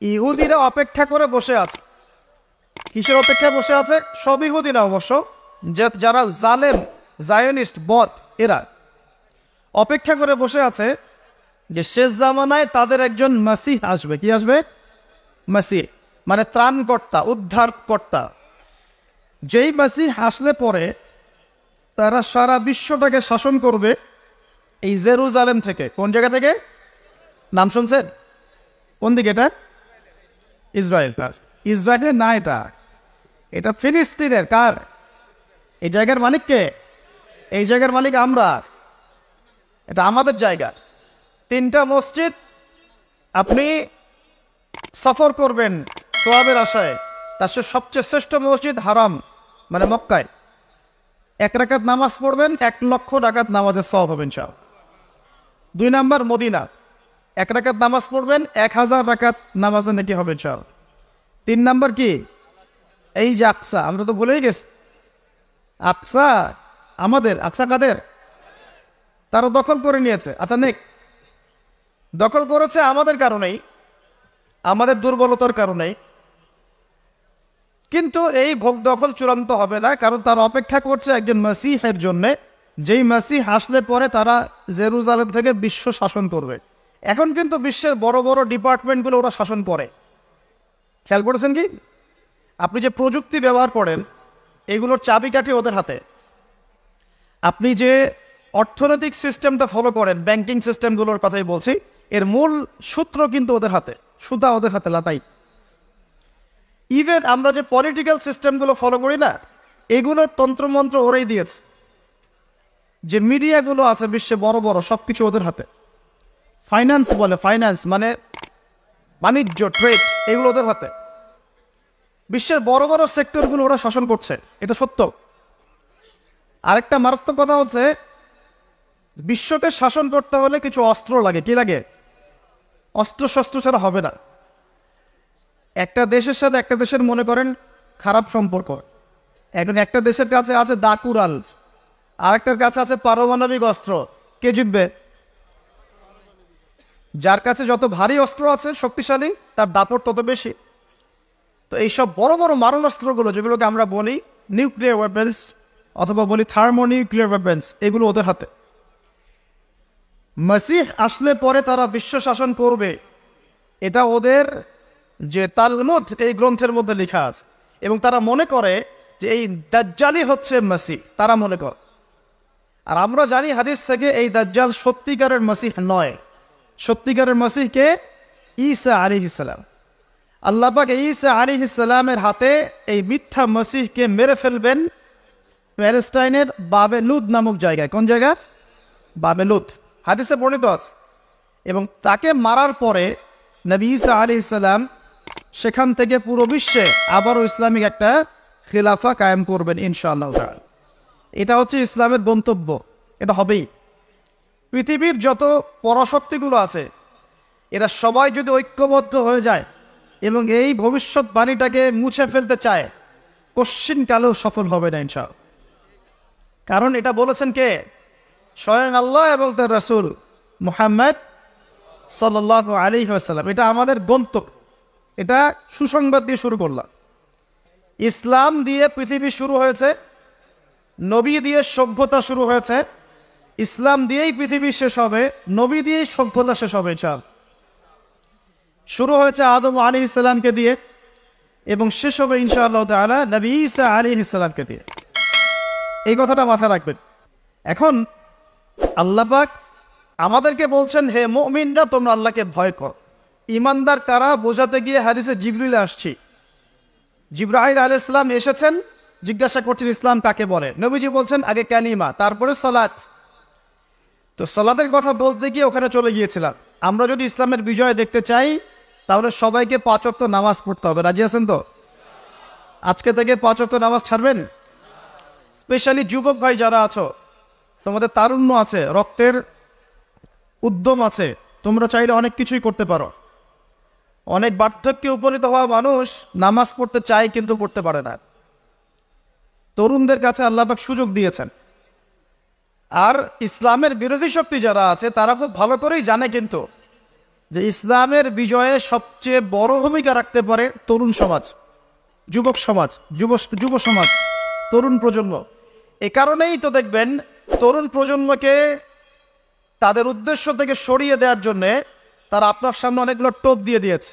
ইহুদিরা অপেক্ষা করে বসে আছে। কিসের অপেক্ষায় বসে আছে? সব ইহুদিরা অবশ্য, যে যারা জালেম, জায়নিস্ট, বদ, এরা। অপেক্ষা করে বসে আছে যে শেষ জামানায় তাদের একজন মাসিহ আসবে। কি আসবে? মাসিহ মানে ত্রাণকর্তা, উদ্ধারকর্তা। যেই মাসিহ আসলে পরে তারা সারা বিশ্বটাকে শাসন করবে এই জেরুজালেম থেকে। কোন জায়গা থেকে? নাম শুনছেন? কোন দিকে এটা? ইসরায়েল কাজ। ইসরায়েলের না এটা। এটা ফিলিস্তিনের কার? এই জায়গার মালিক কে? এই জায়গার মালিক আমরা। এটা আমাদের জায়গা। তিনটা মসজিদ আপনি সফর করবেন সোয়াবের আশায়। তার সবচেয়ে শ্রেষ্ঠ মসজিদ হারাম মানে মক্কায়। এক রাকাত নামাজ পড়বেন, এক লক্ষ রাকাত নামাজের সব হবেন সব দুই নাম্বার মদিনা। এক রাকাত নামাজ পড়বেন, এক হাজার রাকাত নামাজে নাকি হবে সব তিন নাম্বার কি? এই যে আকসা, আমরা তো বলেই গেছি। আকসা আমাদের, আকসা কাদের? তারা দখল করে নিয়েছে। আচ্ছা নেক। দখল করেছে আমাদের কারণেই, আমাদের দুর্বলতার কারণেই। কিন্তু এই ভোগ দখল চূড়ান্ত হবে না, কারণ তারা অপেক্ষা করছে একজন মাসিহের জন্যে। যেই মাসিহ আসলে পরে তারা জেরুজালেম থেকে বিশ্ব শাসন করবে। এখন কিন্তু বিশ্বের বড় বড় ডিপার্টমেন্টগুলো ওরা শাসন করে। খেয়াল করেছেন কি? আপনি যে প্রযুক্তি ব্যবহার করেন, এগুলোর চাবিকাঠি ওদের হাতে। আপনি যে অর্থনৈতিক সিস্টেমটা ফলো করেন ব্যাংকিং সিস্টেমগুলোর কথাই বলছি, এর মূল সূত্র কিন্তু ওদের হাতে, সুতা ওদের হাতে, লাটাই। ইভেন আমরা যে পলিটিক্যাল সিস্টেমগুলো ফলো করি না, এগুলোর তন্ত্রমন্ত্র ওরাই দিয়েছে। যে মিডিয়াগুলো আছে বিশ্বে বড় বড় সব কিছু ওদের হাতে। ফাইন্যান্স বলে ফাইন্যান্স মানে বাণিজ্য ট্রেড এগুলো ওদের হাতে। বিশ্বের বড় বড় সেক্টরগুলো ওরা শাসন করছে, এটা সত্য। আরেকটা মারাত্মক কথা হচ্ছে, বিশ্বকে শাসন করতে হলে কিছু অস্ত্র লাগে। কি লাগে? অস্ত্র শস্ত্র ছাড়া হবে না। একটা দেশের সাথে একটা দেশের মনে করেন, খারাপ সম্পর্ক। এখন একটা দেশের কাছে আছে দাকুরাল, আরেকটার কাছে আছে পারমাণবিক অস্ত্র। কে জিতবে? যার কাছে যত ভারী অস্ত্র আছে শক্তিশালী, তার দাপট তত বেশি। তো এইসব বড় বড় মারণাস্ত্রগুলো, যেগুলোকে আমরা বলি নিউক্লিয়ার ওয়েপেন্স অথবা বলি থার্মোনিউক্লিয়ার ওয়েপেন্স এগুলো ওদের হাতে। মাসিহ আসলে পরে তারা বিশ্ব শাসন করবে। এটা ওদের যে তালমুদ, এই গ্রন্থের মধ্যে লেখা আছে। এবং তারা মনে করে যে এই দাজ্জালই হচ্ছে মাসিহ, তারা মনে করে। আর আমরা জানি হাদিস থেকে এই দাজ্জাল সত্যিকারের মাসিহ নয়। সত্যিকারের মসিহকে ঈসা আলী ইসালাম আল্লাপাক ঈসা আলী ইসালামের হাতে এই মিথ্যা মসিহকে মেরে ফেলবেন প্যালেস্টাইনের বাবেলুদ নামক জায়গায়। কোন জায়গা? বাবেলুদ হাদিসে বর্ণিত আছে। এবং তাকে মারার পরে নবী ঈসা আলী ইসলাম সেখান থেকে পুরো বিশ্বে আবারও ইসলামিক একটা খিলাফা কায়েম করবেন ইনশাআল্লাহ এটা হচ্ছে ইসলামের গন্তব্য। এটা হবেই। পৃথিবীর যত পরাশক্তিগুলো আছে, এরা সবাই যদি ঐক্যবদ্ধ হয়ে যায় এবং এই ভবিষ্যৎবাণীটাকে মুছে ফেলতে চায় কশ্চিনকালেও সফল হবে না ইনশাল কারণ এটা বলেছেন কে? স্বয়ং আল্লাহ এবং তার রসুল মুহাম্মদ সাল্লাহ আলী আসাল্লাম এটা আমাদের গন্তব্য। এটা সুসংবাদ দিয়ে শুরু করলাম। ইসলাম দিয়ে পৃথিবী শুরু হয়েছে, নবী দিয়ে সভ্যতা শুরু হয়েছে ইসলাম দিয়েই পৃথিবী শেষ হবে, নবী দিয়েই সভ্যতা শেষ হবে চাল শুরু হয়েছে আদম আলী ইসলামকে দিয়ে, এবং শেষ হবে ইনশাআল্লাহ তালা নবী ইসা আলী ইসলামকে দিয়ে। এই কথাটা মাথায় রাখবেন। এখন আল্লাপাক আমাদেরকে বলছেন, হে মমিনরা, তোমরা আল্লাহকে ভয় কর। ইমানদার কারা, বোঝাতে গিয়ে হারিসে জিবরিলে আসছি। জিব্রাহিল আল ইসলাম এসেছেন, জিজ্ঞাসা করছেন ইসলাম কাকে বলে? নবীজি বলছেন, আগে ক্যানিমা তারপরে সলাৎ তো সলাতের কথা বলতে গিয়ে ওখানে চলে গিয়েছিলাম। আমরা যদি ইসলামের বিজয় দেখতে চাই, তাহলে সবাইকে পাঁচক্ত নামাজ পড়তে হবে। রাজি আছেন তো? আজকে থেকে পাঁচক্ত নামাজ ছাড়বেন? স্পেশালি যুবক ভাই যারা আছো, তোমাদের তারুণ্য আছে, রক্তের উদ্যম আছে, তোমরা চাইলে অনেক কিছুই করতে পারো। অনেক বার্ধক্যে উপনীত হওয়া মানুষ নামাজ পড়তে চায় কিন্তু পড়তে পারে না। তরুণদের কাছে আল্লাপাক সুযোগ দিয়েছেন। আর ইসলামের বিরোধী শক্তি যারা আছে, তারা খুব ভালো করেই জানে কিন্তু যে ইসলামের বিজয়ে সবচেয়ে বড় ভূমিকা রাখতে পারে তরুণ সমাজ, যুবক সমাজ, যুব যুব সমাজ, তরুণ প্রজন্ম। এ কারণেই তো দেখবেন তরুণ প্রজন্মকে তাদের উদ্দেশ্য থেকে সরিয়ে দেওয়ার জন্যে তারা আপনার সামনে অনেকগুলো টোপ দিয়ে দিয়েছে।